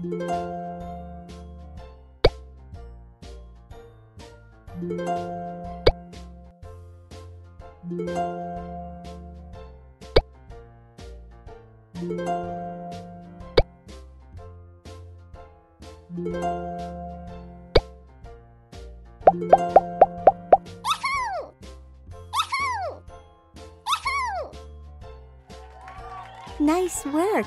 Nice work.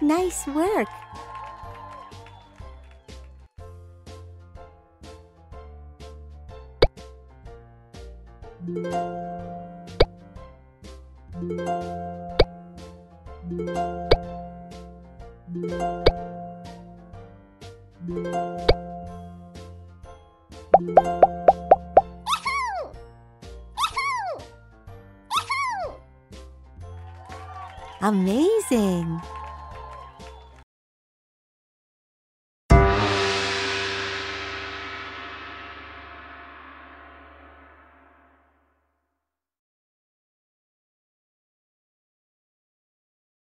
Nice work! Amazing!